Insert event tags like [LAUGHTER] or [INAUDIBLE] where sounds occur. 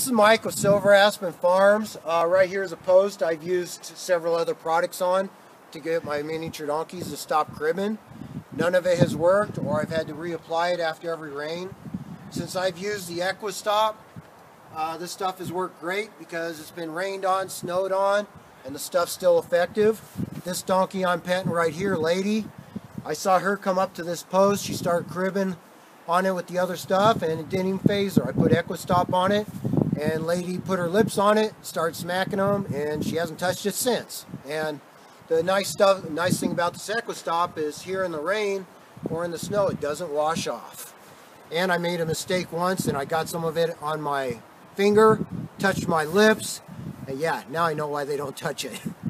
This is Mike with Silver Aspen Farms. Uh, right here is a post I've used several other products on to get my miniature donkeys to stop cribbing. None of it has worked or I've had to reapply it after every rain. Since I've used the Equistop, uh, this stuff has worked great because it's been rained on, snowed on, and the stuff's still effective. This donkey I'm petting right here, Lady, I saw her come up to this post. She started cribbing on it with the other stuff and it didn't even faze her. I put Equistop on it and lady put her lips on it, started smacking them and she hasn't touched it since. And the nice stuff, nice thing about this Equistop is here in the rain or in the snow, it doesn't wash off. And I made a mistake once and I got some of it on my finger, touched my lips, and yeah, now I know why they don't touch it. [LAUGHS]